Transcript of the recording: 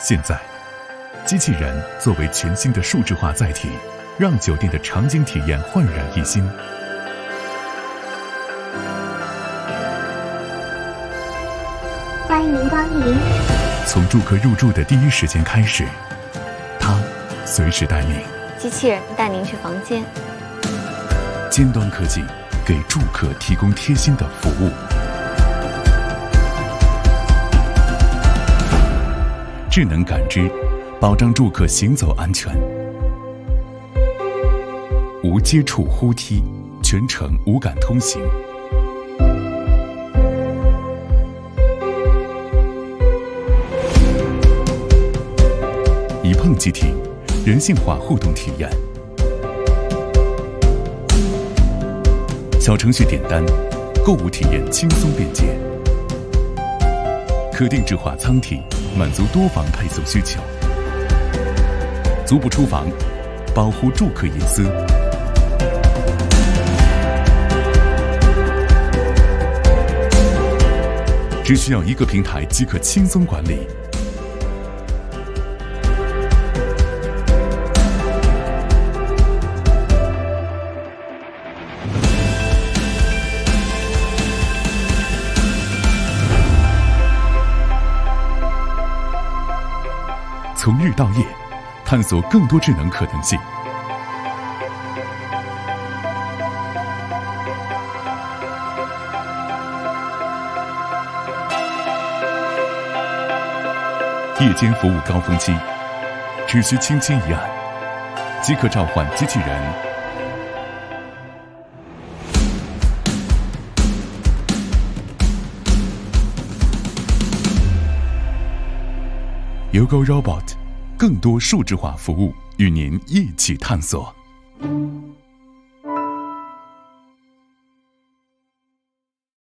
现在，机器人作为全新的数字化载体，让酒店的场景体验焕然一新。欢迎您光临。从住客入住的第一时间开始，它随时待命。机器人带您去房间。尖端科技给住客提供贴心的服务。智能感知，保障住客行走安全。无接触呼梯，全程无感通行。一碰即停，人性化互动体验。小程序点单，购物体验轻松便捷。可定制化舱体，满足多房配送需求。足不出房，保护住客隐私。只需要一个平台即可轻松管理。从日到夜，探索更多智能可能性。夜间服务高峰期，只需轻轻一按，即可召唤机器人。Yogo Robot，更多数字化服务与您一起探索。